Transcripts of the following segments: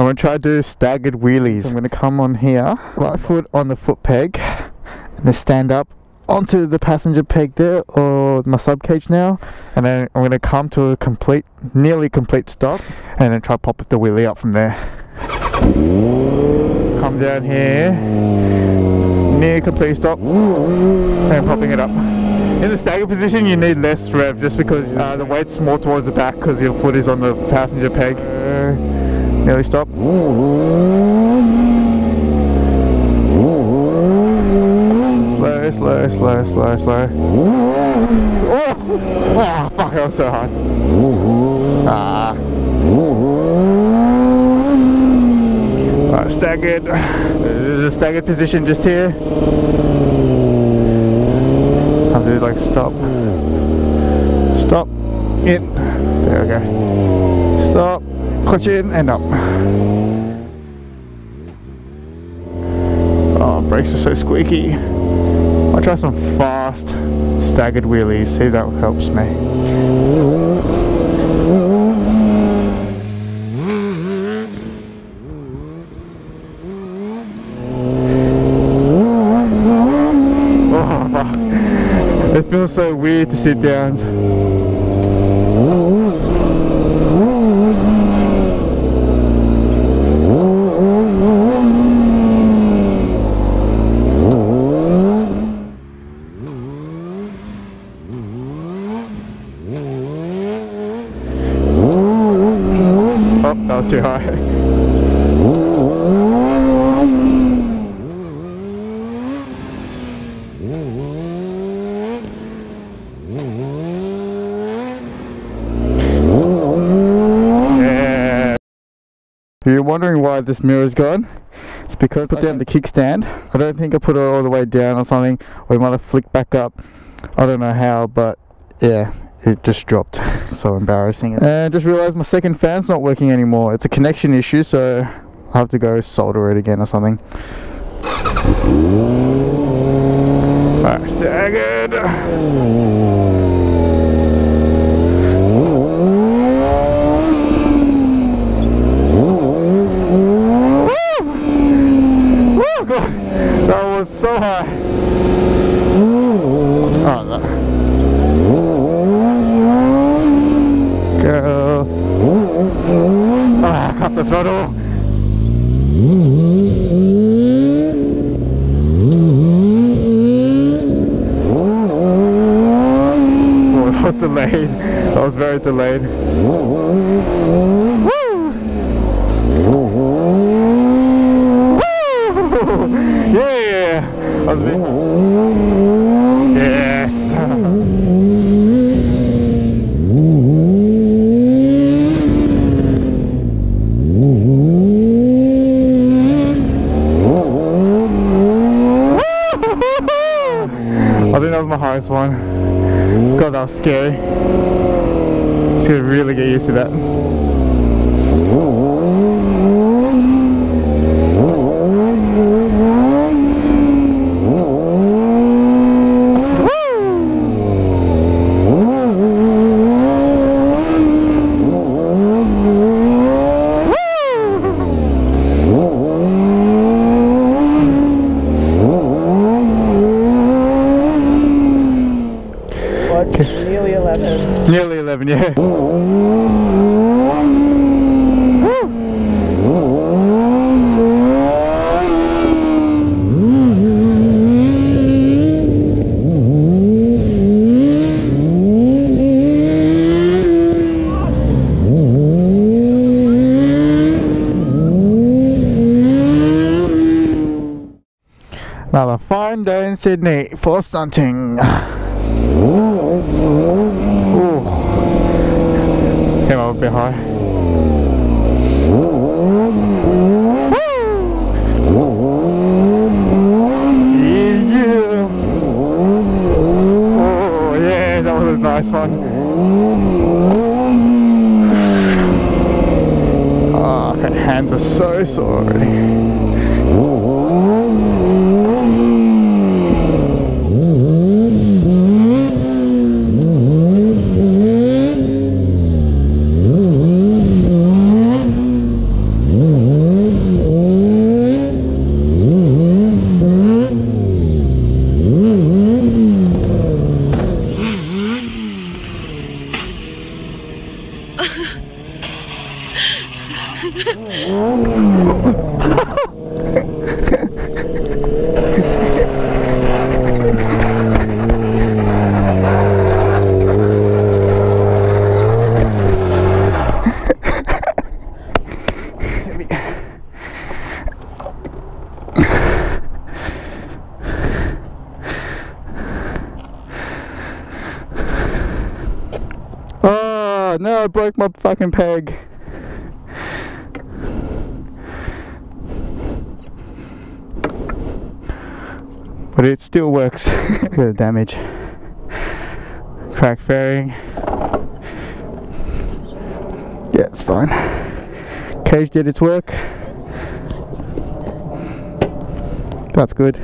I'm going to try to do staggered wheelies. I'm going to come on here, right foot on the foot peg, and then stand up onto the passenger peg there, or my sub cage now, and then I'm going to come to a complete, nearly complete stop, and then try to pop the wheelie up from there. Come down here, near complete stop, and popping it up. In the stagger position, you need less rev just because uh, the weight's more towards the back because your foot is on the passenger peg. Nearly stop. Slow, slow, slow, slow, slow. Oh, oh fuck, that was so hard. Ah. Right, staggered. The staggered position just here. Time to like stop. Stop. In. There we go. Stop. Clutch in and up. Oh, brakes are so squeaky. I'll try some fast staggered wheelies, see if that helps me. Oh. It feels so weird to sit down. Oh, that was too high. Yeah. You're wondering why this mirror's gone, it's because I put down the kickstand. I don't think I put it all the way down or something, or it might have flicked back up. I don't know how, but yeah, it just dropped. so embarrassing. And just realized my second fan's not working anymore. It's a connection issue, so I'll have to go solder it again or something. Alright, staggered. Woo, God. That was so high. Oh, that. Go. Ah, cut the throttle. Oh, that was delayed. That was very delayed. Woo! Yeah! That was big. Yes! I think that was my highest one. God, that was scary. Just gotta really get used to that. Nearly 11. Nearly 11, yeah. Another fine day in Sydney for stunting. Ooh. Came up a Yeah. Oh yeah, that was a nice one. Ah, oh, my hands are so sorry. Oh no, I broke my fucking peg. But it still works. Look at the damage. Crack fairing. Yeah, it's fine. Cage did its work. That's good. I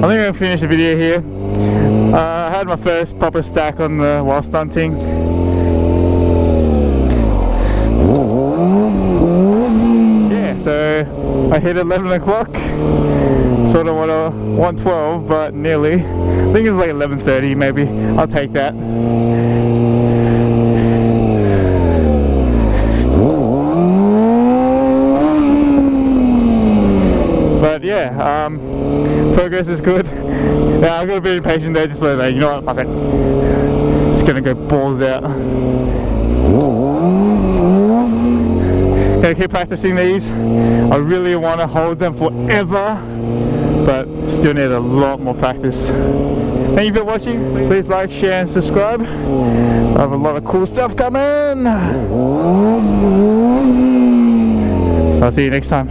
think I'm gonna finish the video here. Uh, had my first proper stack on the while stunting. Yeah, so I hit 11 o'clock. Sort of want a 112, but nearly. I think it's like 11:30 maybe. I'll take that. But yeah, um, progress is good. Yeah, I'm gonna be impatient there, just like, you know what, fuck it. Just gonna go balls out. Gonna keep practicing these. I really want to hold them forever, but still need a lot more practice. Thank you for watching. Please like, share, and subscribe. I have a lot of cool stuff coming. I'll see you next time.